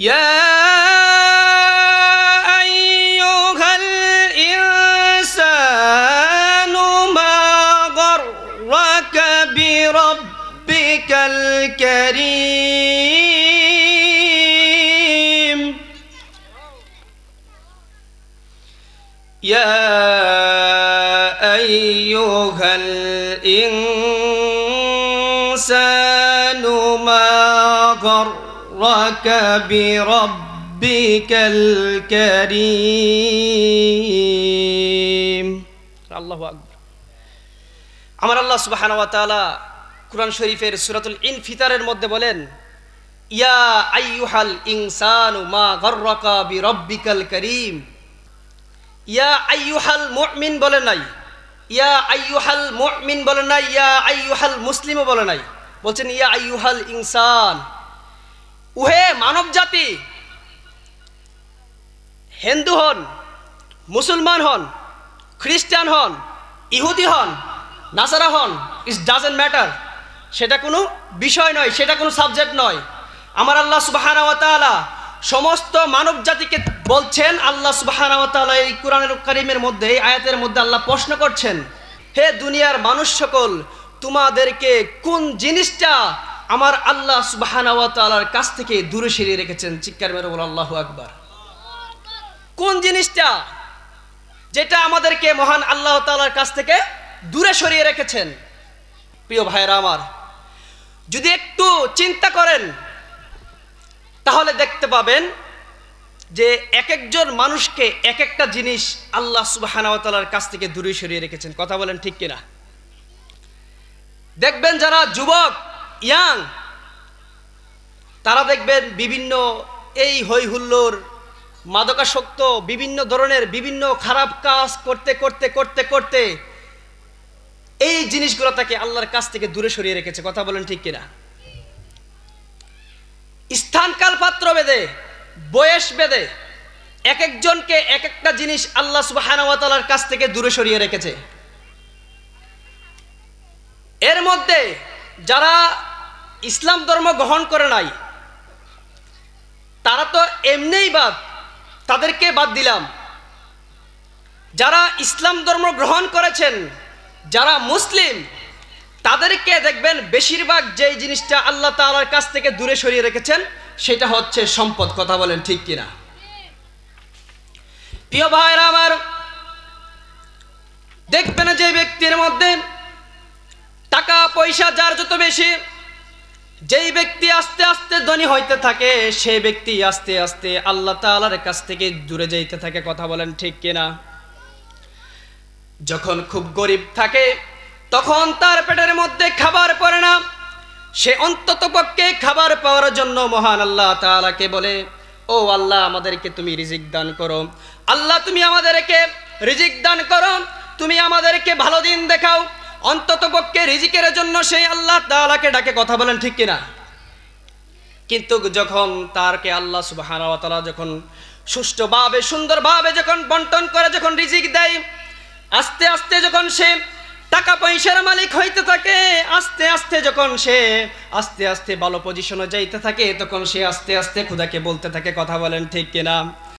يا أيها الإنسان ما غرك بربك الكريم؟ يا أيها الإنسان ما غرك بربك الكريم الله أكبر আমার আল্লাহ সুবাহান ওয়া তাআলা কুরআন শরীফের সূরাতুল ইনফিতারের মধ্যে বলেন ইয়া আইয়ুহাল ইনসানু মা গররাকা বিরাব্বিকাল করিম ইয়া আইয়ুহাল মুমিন বলে নাই ইয়া আইয়ুহাল মুমিন বলে নাই ইয়া আইয়ুহাল মুসলিমও বলে নাই বলছেন ইয়া আইয়ুহাল ইনসান উহে মানব জাতি, হিন্দু হন, মুসলমান হন, খ্রিস্টান হন, ইহুদি হন, নাসারা হন ইস ডাজেন্ট ম্যাটার সেটা কোনো বিষয় নয়, সেটা কোনো সাবজেক্ট নয়। আমার আল্লাহ সুবাহানা সমস্ত মানব জাতিকে বলছেন, আল্লাহ সুবাহানা ওয়া এই কোরআনের কারিমের মধ্যে, এই আয়াতের মধ্যে আল্লাহ প্রশ্ন করছেন, হে দুনিয়ার মানুষ সকল, তোমাদেরকে কোন জিনিসটা আমার আল্লাহ সুবাহানা ওয়া তাআলার কাছ থেকে দূরে সরিয়ে রেখেছেন, চিৎকার মেরে বল আল্লাহু আকবার। কোন জিনিসটা যেটা আমাদেরকে মহান আল্লাহ তাআলার কাছ থেকে দূরে সরিয়ে রেখেছেন? প্রিয় ভাইয়েরা আমার, যদি একটু চিন্তা করেন, তাহলে দেখতে পাবেন যে এক একজন মানুষকে এক একটা জিনিস আল্লাহ সুবাহানাওয়াতালার কাছ থেকে দূরে সরিয়ে রেখেছেন। কথা বলেন ঠিক কিনা? দেখবেন যারা যুবক ইয়াং, তারা দেখবেন বিভিন্ন এই হই হুল্লোর মাদকাসক্ত, বিভিন্ন ধরনের, বিভিন্ন খারাপ কাজ করতে করতে করতে করতে এই জিনিসগুলো তাকে আল্লাহর কাছ থেকে দূরে সরিয়ে রেখেছে। কথা বলেন ঠিক কিনা? স্থানকাল পাত্র বেদে বয়স বেদে এক একজনকে এক একটা জিনিস আল্লাহ সুবাহানার কাছ থেকে দূরে সরিয়ে রেখেছে। এর মধ্যে যারা ইসলাম ধর্ম গ্রহণ করে নাই। তারা তো এমনিই বাদ, তাদেরকে বাদ দিলাম। যারা ইসলাম ধর্ম গ্রহণ করেছেন, যারা মুসলিম, তাদেরকে দেখবেন বেশিরভাগ যেই জিনিসটা আল্লাহ তালার কাছ থেকে দূরে সরিয়ে রেখেছেন, সেটা হচ্ছে সম্পদ, কথা বলেন ঠিক কিনা? প্রিয় ভাইরা আমার, দেখবেন যে ব্যক্তির মধ্যে টাকা পয়সা যার যত বেশি যেই ব্যক্তি আস্তে আস্তে ধনী হইতে থাকে, সেই ব্যক্তি আস্তে আস্তে আল্লাহ তালার কাছ থেকে দূরে যাইতে থাকে, কথা বলেন ঠিক কিনা? যখন খুব গরিব থাকে, তখন তার পেটের মধ্যে খাবার পড়ে না। সে অন্তত পক্ষে খাবার পাওয়ার জন্য মহান আল্লাহ তাআলাকে বলে, ও আল্লাহ, আমাদেরকে তুমি রিজিক দান করো। আল্লাহ, তুমি আমাদেরকে রিজিক দান করো। তুমি আমাদেরকে ভালো দিন দেখাও। অন্তত পক্ষে রিজিকের জন্য সেই আল্লাহ তাআলাকে ডাকে কথা বলেন ঠিক কিনা? কিন্তু যখন তারকে আল্লাহ তাআলা যখন সুষ্ঠুভাবে, সুন্দরভাবে যখন বন্টন করে, যখন রিজিক দেয়, আস্তে আস্তে যখন সে টাকা পয়সার মালিক হইতে থাকে, আস্তে আস্তে যখন সে আস্তে আস্তে ভালো পজিশনে যাইতে থাকে, তখন সে আস্তে আস্তে খুদাকে বলতে থাকে, কথা বলেন ঠিক কিনা?